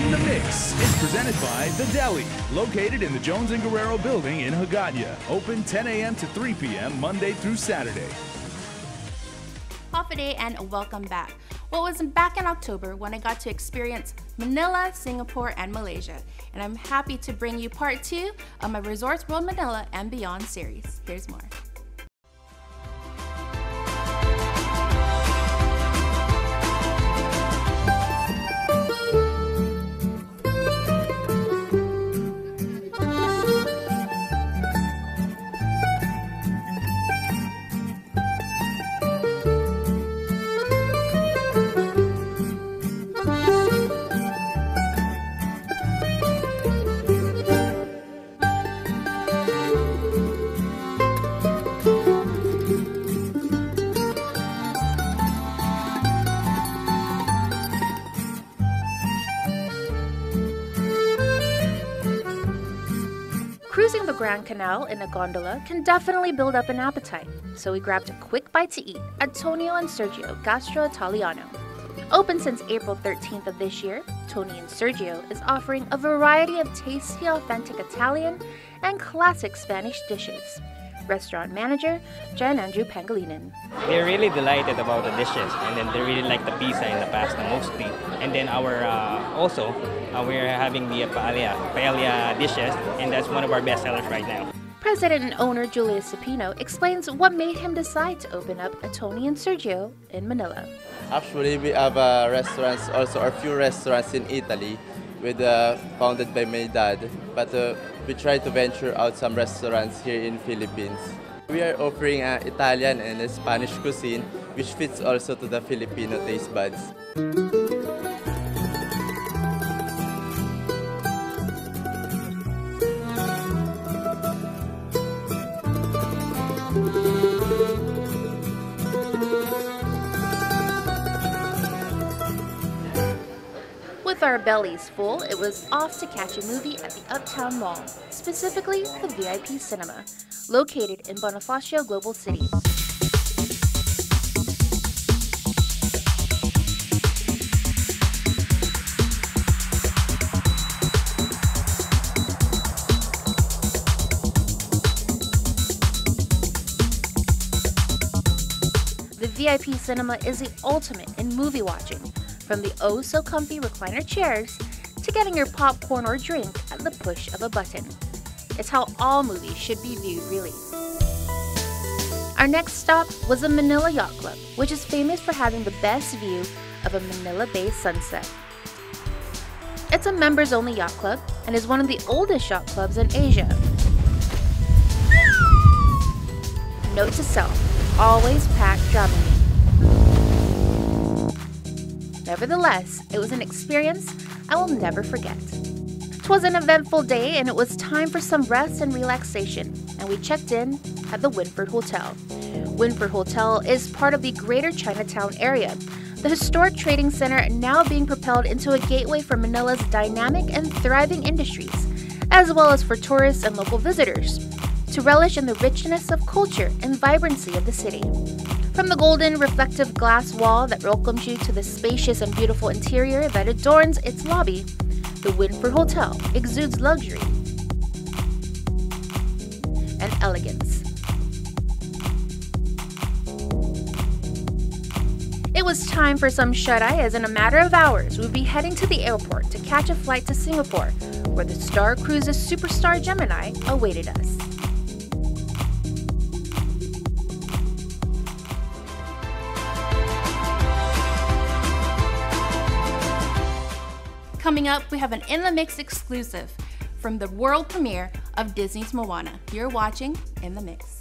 In the Mix is presented by The Deli, located in the Jones and Guerrero building in Hagåtña. Open 10 a.m. to 3 p.m. Monday through Saturday. Hafa Adai and welcome back. Well, it was back in October when I got to experience Manila, Singapore, and Malaysia. And I'm happy to bring you part two of my Resorts World Manila and Beyond series. Here's more. Cruising the Grand Canal in a gondola can definitely build up an appetite, so we grabbed a quick bite to eat at Toni and Sergio Gastro Italiano. Open since April 13th of this year, Toni and Sergio is offering a variety of tasty, authentic Italian and classic Spanish dishes. Restaurant manager Jan Andrew Pangilinan. They're really delighted about the dishes, and then they really like the pizza and the pasta mostly. And then our uh, also uh, we're having the paella paella dishes, and that's one of our best sellers right now. President and owner Julius Sapino explains what made him decide to open up a Toni and Sergio in Manila. Actually, we have uh, restaurants, also a few restaurants in Italy, with uh, founded by my dad. But uh, we try to venture out some restaurants here in Philippines. We are offering uh, Italian and Spanish cuisine, which fits also to the Filipino taste buds. With our bellies full, it was off to catch a movie at the Uptown Mall, specifically the VIP Cinema, located in Bonifacio Global City. The VIP Cinema is the ultimate in movie watching, from the oh so comfy recliner chairs to getting your popcorn or drink at the push of a button. It's how all movies should be viewed, really. Our next stop was the Manila Yacht Club, which is famous for having the best view of a Manila Bay sunset. It's a members only yacht club and is one of the oldest yacht clubs in Asia. Note to self always pack Dramamine. Nevertheless, it was an experience I will never forget. Twas an eventful day and it was time for some rest and relaxation, and we checked in at the Winford Hotel. Winford Hotel is part of the Greater Chinatown area, the historic trading center now being propelled into a gateway for Manila's dynamic and thriving industries, as well as for tourists and local visitors, to relish in the richness of culture and vibrancy of the city. From the golden reflective glass wall that welcomes you to the spacious and beautiful interior that adorns its lobby, the Winford Hotel exudes luxury and elegance. It was time for some shut eye, as in a matter of hours, we'd be heading to the airport to catch a flight to Singapore, where the Star Cruises Superstar Gemini awaited us. Coming up, we have an In the Mix exclusive from the world premiere of Disney's Moana. You're watching In the Mix.